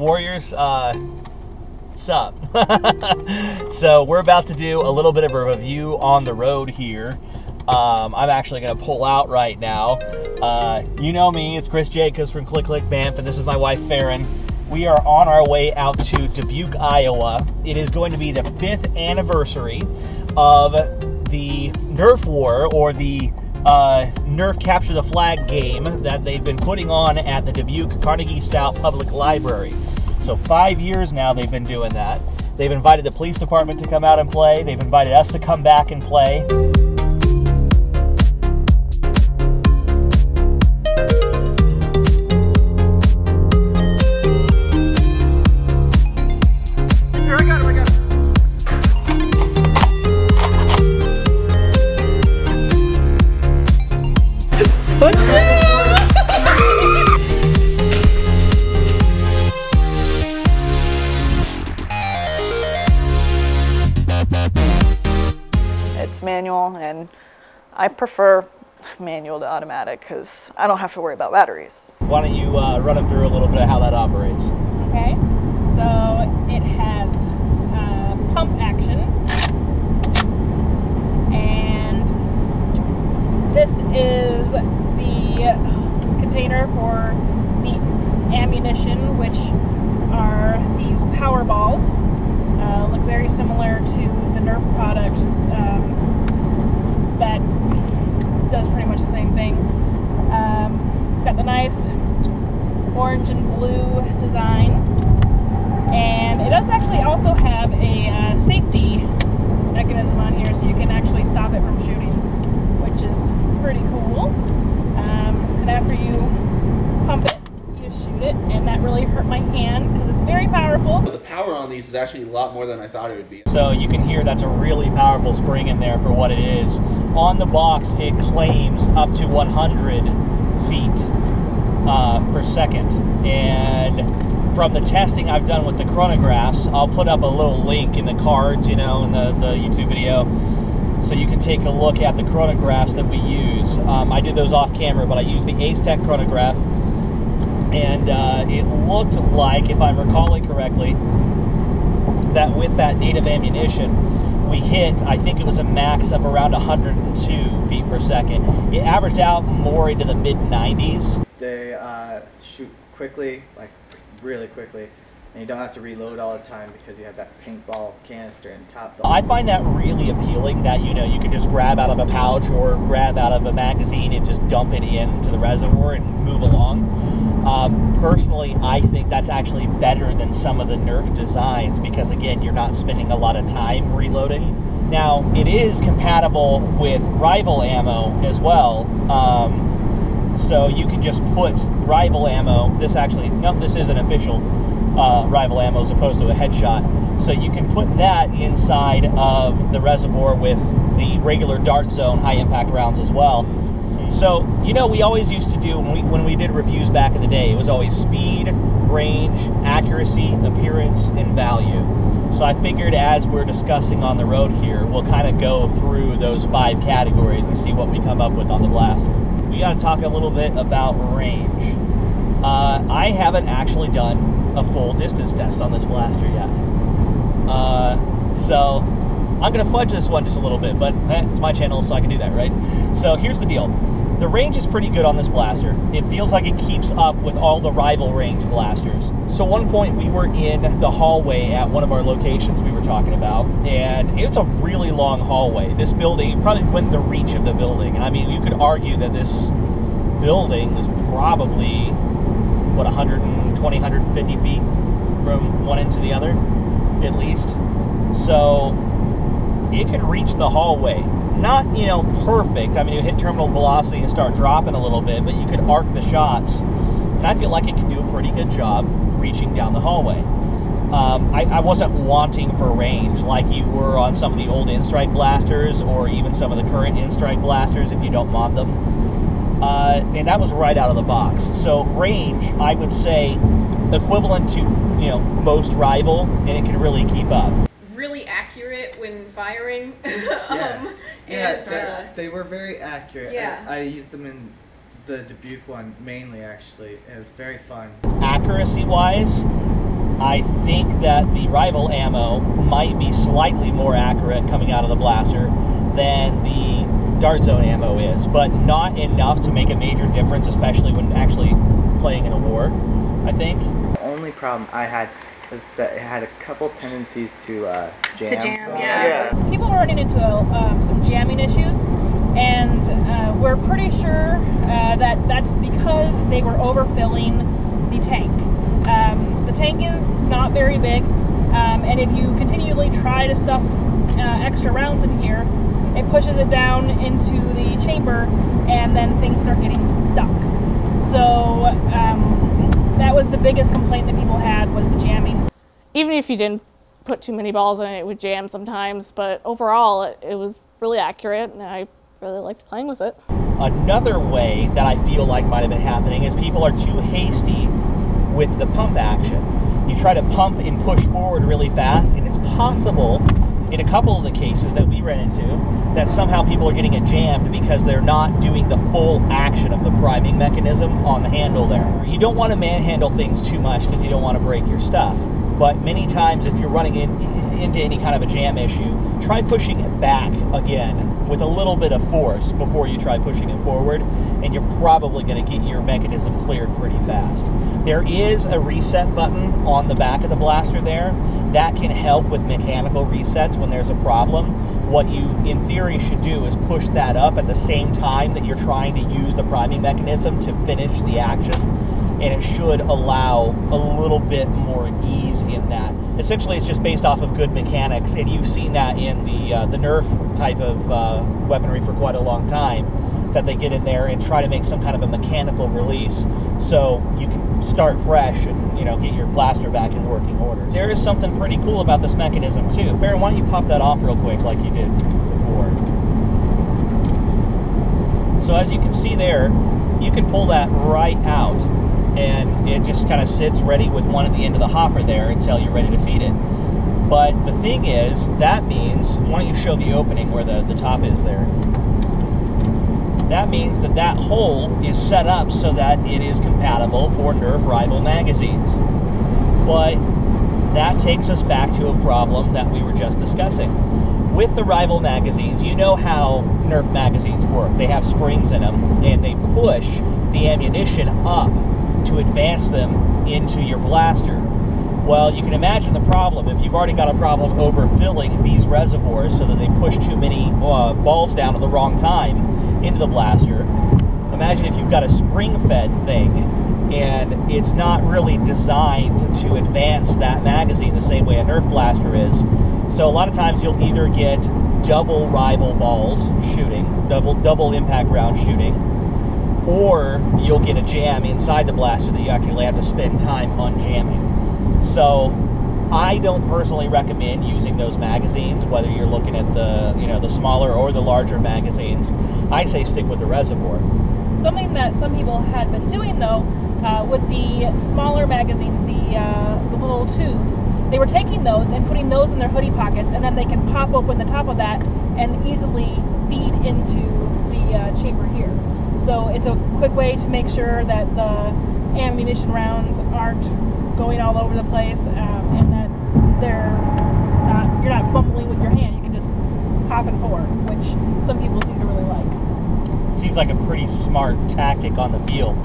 Warriors, uh, sup? so we're about to do a little bit of a review on the road here. Um, I'm actually going to pull out right now. Uh, you know me, it's Chris Jacobs from Click Click BAMF, and this is my wife Farron. We are on our way out to Dubuque, Iowa. It is going to be the fifth anniversary of the Nerf War or the uh, Nerf Capture the Flag game that they've been putting on at the Dubuque Carnegie Stout Public Library. So, five years now they've been doing that. They've invited the police department to come out and play, they've invited us to come back and play. I prefer manual to automatic because I don't have to worry about batteries. Why don't you uh, run them through a little bit of how that operates? Okay, so it has uh, pump action, and this is the container for the ammunition, which are these power balls. Uh, look very similar to the Nerf product um, that does pretty much the same thing. Um, got the nice orange and blue design. And it does actually also have a uh, safety mechanism on here so you can actually stop it from shooting, which is pretty cool. Um, and after you you it, and that really hurt my hand because it's very powerful. But The power on these is actually a lot more than I thought it would be. So you can hear that's a really powerful spring in there for what it is. On the box, it claims up to 100 feet uh, per second. And from the testing I've done with the chronographs, I'll put up a little link in the cards, you know, in the, the YouTube video, so you can take a look at the chronographs that we use. Um, I did those off camera, but I used the Ace Tech chronograph. And uh, it looked like, if I'm recalling correctly, that with that native ammunition, we hit, I think it was a max of around 102 feet per second. It averaged out more into the mid 90s. They uh, shoot quickly, like really quickly, and you don't have to reload all the time because you have that paintball canister and top. The I find that really appealing that, you know, you can just grab out of a pouch or grab out of a magazine and just dump it into the reservoir and move along. Um, personally, I think that's actually better than some of the Nerf designs because, again, you're not spending a lot of time reloading. Now, it is compatible with rival ammo as well. Um, so you can just put rival ammo. This actually, no, this is an official uh, rival ammo as opposed to a headshot. So you can put that inside of the reservoir with the regular dart zone high impact rounds as well. So, you know, we always used to do when we, when we did reviews back in the day, it was always speed, range, accuracy, appearance, and value. So I figured as we're discussing on the road here, we'll kind of go through those five categories and see what we come up with on the blaster. We got to talk a little bit about range. Uh, I haven't actually done a full distance test on this blaster yet. Uh, so I'm going to fudge this one just a little bit, but eh, it's my channel, so I can do that, right? So here's the deal. The range is pretty good on this blaster. It feels like it keeps up with all the rival range blasters. So one point we were in the hallway at one of our locations we were talking about, and it's a really long hallway. This building probably went the reach of the building. I mean, you could argue that this building is probably what 120, 150 feet from one end to the other, at least. So it could reach the hallway. Not, you know, perfect. I mean, you hit terminal velocity and start dropping a little bit, but you could arc the shots. And I feel like it can do a pretty good job reaching down the hallway. Um, I, I, wasn't wanting for range like you were on some of the old N-Strike blasters or even some of the current N-Strike blasters if you don't mod them. Uh, and that was right out of the box. So range, I would say, equivalent to you know most rival, and it can really keep up. Really accurate when firing. Yeah. um, Yeah, and, they, uh, they were very accurate. Yeah. I, I used them in the Dubuque one mainly. Actually, it was very fun. Accuracy wise, I think that the rival ammo might be slightly more accurate coming out of the blaster than the dart zone ammo is, but not enough to make a major difference, especially when actually playing in a war. I think. The only problem I had was that it had a couple tendencies to uh, jam. To jam, yeah. People were running into um, some jamming issues, and uh, we're pretty sure uh, that that's because they were overfilling the tank. Um, the tank is not very big, um, and if you continually try to stuff uh, extra rounds in here, it pushes it down into the chamber, and then things start getting stuck. So um, that was the biggest complaint that people had was the jamming. Even if you didn't put too many balls in it, it would jam sometimes. But overall, it, it was really accurate, and I really liked playing with it. Another way that I feel like might have been happening is people are too hasty with the pump action. You try to pump and push forward really fast, and it's possible in a couple of the cases that we ran into that somehow people are getting it jammed because they're not doing the full action of the priming mechanism on the handle there. You don't want to manhandle things too much because you don't want to break your stuff. But many times, if you're running in, into any kind of a jam issue, try pushing it back again with a little bit of force before you try pushing it forward, and you're probably going to get your mechanism cleared pretty fast. There is a reset button on the back of the blaster there that can help with mechanical resets when there's a problem. What you, in theory, should do is push that up at the same time that you're trying to use the priming mechanism to finish the action, and it should allow a little bit more ease in that. Essentially, it's just based off of good mechanics, and you've seen that in the uh, the Nerf type of uh, weaponry for quite a long time. That they get in there and try to make some kind of a mechanical release, so you can start fresh and you know get your blaster back in working order. There is something pretty cool about this mechanism too. Farron, why don't you pop that off real quick, like you did before? So as you can see there, you can pull that right out and it just kind of sits ready with one at the end of the hopper there until you're ready to feed it. But the thing is, that means, why don't you show the opening where the, the top is there? That means that that hole is set up so that it is compatible for Nerf rival magazines. But that takes us back to a problem that we were just discussing. With the rival magazines, you know how Nerf magazines work. They have springs in them and they push the ammunition up to advance them into your blaster. Well, you can imagine the problem if you've already got a problem overfilling these reservoirs so that they push too many uh, balls down at the wrong time into the blaster. Imagine if you've got a spring fed thing and it's not really designed to advance that magazine the same way a Nerf blaster is. So a lot of times you'll either get double rival balls shooting, double double impact round shooting, or you'll get a jam inside the blaster that you actually have to spend time unjamming. So I don't personally recommend using those magazines, whether you're looking at the you know the smaller or the larger magazines. I say stick with the reservoir. Something that some people had been doing though, uh, with the smaller magazines, the uh, the little tubes, they were taking those and putting those in their hoodie pockets, and then they can pop open the top of that and easily feed into the uh, chamber here. So it's a quick way to make sure that the ammunition rounds aren't going all over the place, um, and that they're not you're not fumbling with your hand. You can just pop and pour, which some people seem to really like. Seems like a pretty smart tactic on the field.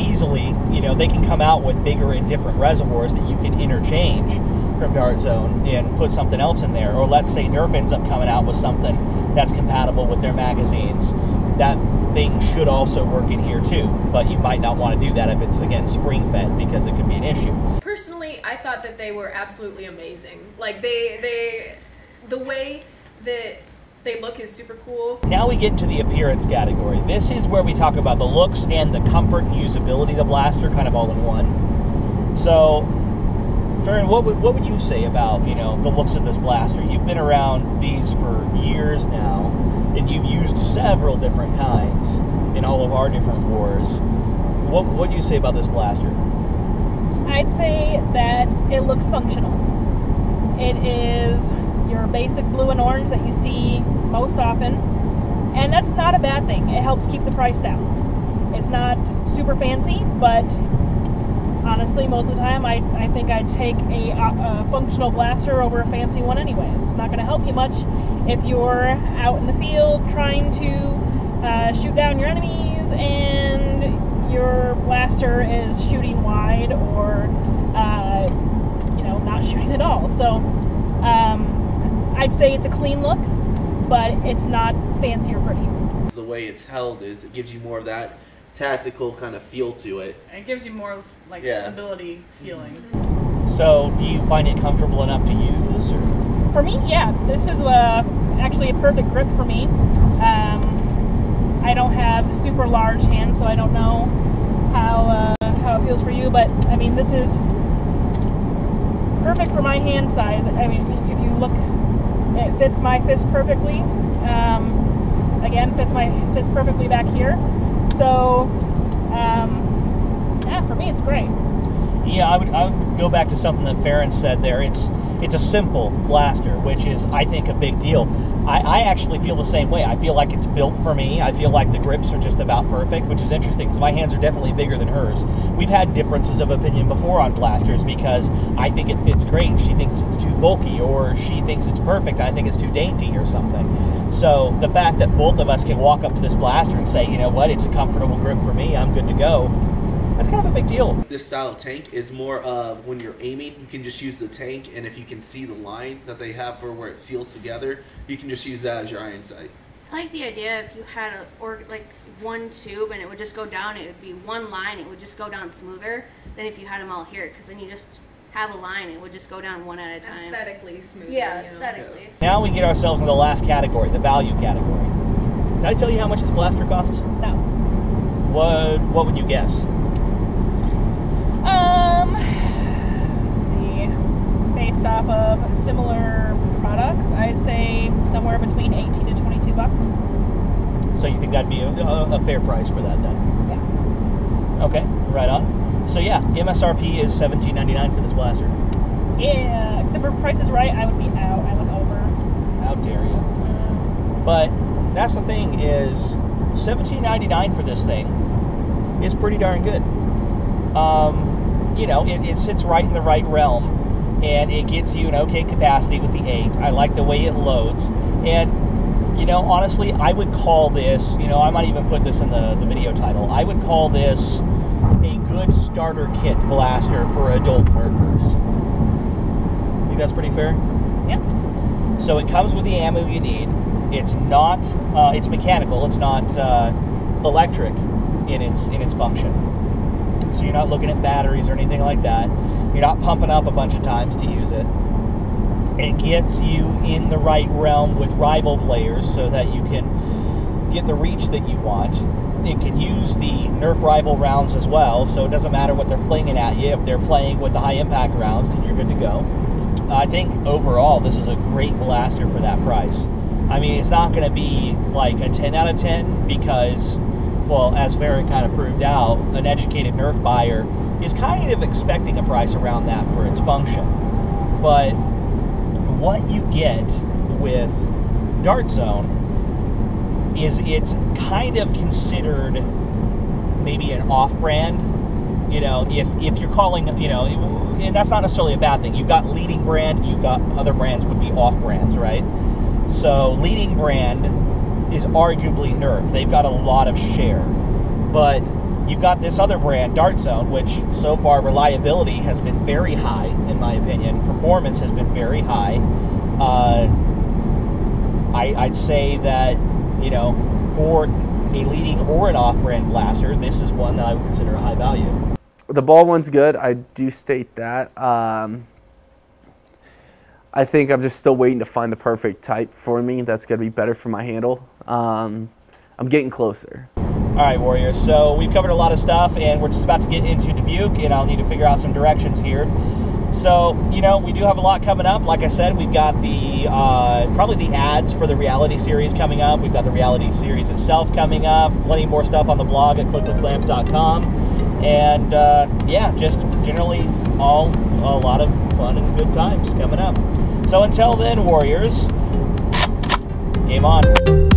Easily, you know, they can come out with bigger and different reservoirs that you can interchange from Dart Zone and put something else in there. Or let's say Nerf ends up coming out with something that's compatible with their magazines. That thing should also work in here too, but you might not want to do that if it's again spring fed because it could be an issue. Personally, I thought that they were absolutely amazing. Like they they the way that they look is super cool. Now we get to the appearance category. This is where we talk about the looks and the comfort and usability of the blaster kind of all in one. So Farron, what would, what would you say about you know the looks of this blaster? You've been around these for years now, and you've used several different kinds in all of our different wars. What would you say about this blaster? I'd say that it looks functional. It is your basic blue and orange that you see most often, and that's not a bad thing. It helps keep the price down. It's not super fancy, but honestly, most of the time, I, I think I'd take a, a functional blaster over a fancy one, anyways. It's not going to help you much if you're out in the field trying to uh, shoot down your enemies and your blaster is shooting wide or, uh, you know, not shooting at all. So um, I'd say it's a clean look, but it's not fancy or pretty. The way it's held is it gives you more of that tactical kind of feel to it. And it gives you more like Yeah. stability feeling. So, do you find it comfortable enough to use? Or? For me, yeah, this is a, actually a perfect grip for me. Um, I don't have super large hands, so I don't know how uh, how it feels for you. But I mean, this is perfect for my hand size. I mean, if you look, it fits my fist perfectly. Um, again, fits my fist perfectly back here. So, um, yeah, for me, it's great. Yeah, I would, I would go back to something that Farron said there. It's it's a simple blaster, which is I think a big deal. I, I actually feel the same way. I feel like it's built for me. I feel like the grips are just about perfect, which is interesting because my hands are definitely bigger than hers. We've had differences of opinion before on blasters because I think it fits great, she thinks it's too bulky, or she thinks it's perfect, I think it's too dainty or something. So the fact that both of us can walk up to this blaster and say, you know what, it's a comfortable grip for me, I'm good to go. That's kind of a big deal. This style of tank is more of when you're aiming, you can just use the tank, and if you can see the line that they have for where it seals together, you can just use that as your iron sight. I like the idea if you had a or like one tube and it would just go down. It would be one line. It would just go down smoother than if you had them all here. Because then you just have a line. It would just go down one at a time. Aesthetically smooth. Yeah, you know? aesthetically. Now we get ourselves into the last category, the value category. Did I tell you how much this blaster costs? No. What What would you guess? Um, let's see, based off of similar products, I'd say somewhere between 18 to 22 bucks. So you think that'd be a, a, fair price for that then? Yeah. Okay, right on. So yeah, MSRP is seventeen ninety nine for this blaster. Yeah, except for Price is Right, I would be out. I went over. How dare you? Um, But that's the thing is, seventeen ninety nine for this thing is pretty darn good. Um, you know, it, it sits right in the right realm, and it gets you an okay capacity with the eight. I like the way it loads, and you know, honestly, I would call this. You know, I might even put this in the the video title. I would call this a good starter kit blaster for adult nerfers. Think that's pretty fair. yeah. So it comes with the ammo you need. It's not. Uh, it's mechanical. It's not uh, electric in its in its function. So you're not looking at batteries or anything like that. You're not pumping up a bunch of times to use it. It gets you in the right realm with rival players so that you can get the reach that you want. It can use the Nerf rival rounds as well, so it doesn't matter what they're flinging at you. If they're playing with the high impact rounds, then you're good to go. I think overall, this is a great blaster for that price. I mean, it's not going to be like a 10 out of 10 because, well, as Farron kind of proved out, an educated Nerf buyer is kind of expecting a price around that for its function. But what you get with Dart Zone is it's kind of considered maybe an off-brand. You know, if if you're calling, you know, and that's not necessarily a bad thing. You've got leading brand, you've got other brands would be off brands, right? So leading brand is arguably Nerf. They've got a lot of share, but you've got this other brand, Dart Zone, which so far reliability has been very high, in my opinion. Performance has been very high. Uh, I, I'd say that you know for a leading or an off-brand blaster, this is one that I would consider a high value. The ball one's good. I do state that. Um, I think I'm just still waiting to find the perfect type for me that's going to be better for my handle. Um, I'm getting closer. All right, Warriors. So we've covered a lot of stuff, and we're just about to get into Dubuque, and I'll need to figure out some directions here. So, you know, we do have a lot coming up. Like I said, we've got the uh, probably the ads for the reality series coming up. We've got the reality series itself coming up. Plenty more stuff on the blog at clickclickbamf.com. And uh, yeah, just generally all a lot of fun and good times coming up. So until then, Warriors, game on.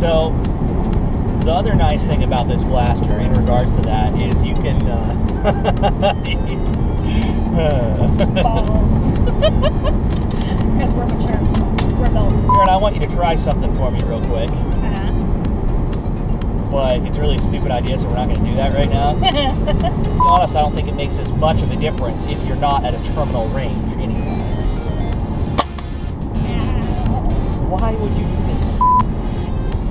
So the other nice thing about this blaster in regards to that is you can because we're mature we're adults Aaron, I want you to try something for me real quick. Uh-huh. But it's really a stupid idea so we're not going to do that right now. To be honest I don't think it makes as much of a difference if you're not at a terminal range anyway. Ow. why would you do this?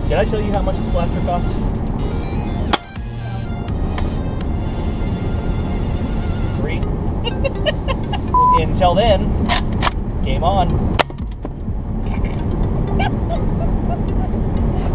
Did I tell you how much this blaster costs? Three. Until then, game on.